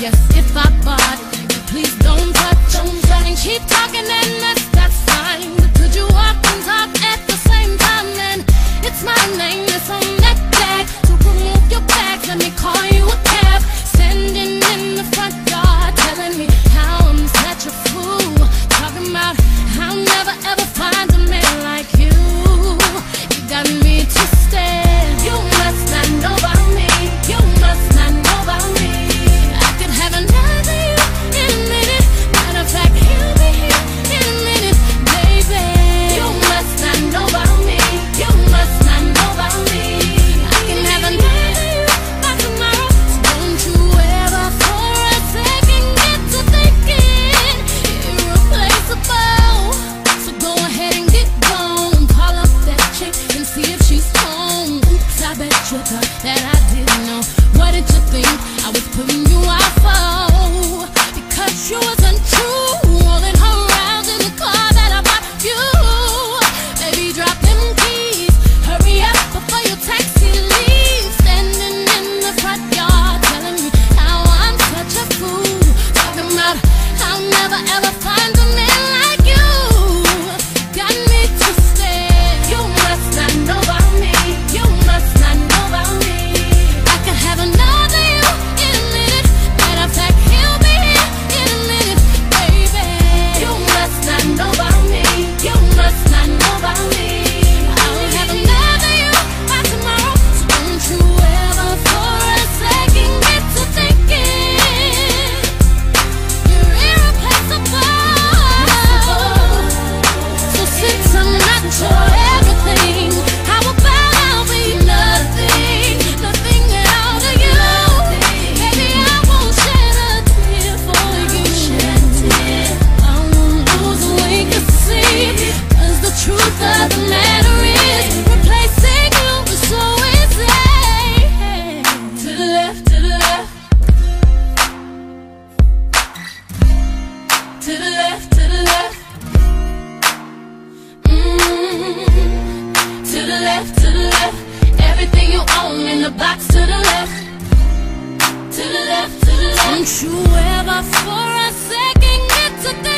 Yes, if I bought it, please don't touch. Don't keep talking and nothing. You own in the box to the left. To the left, to the left. Don't you ever for a second get to irreplaceable.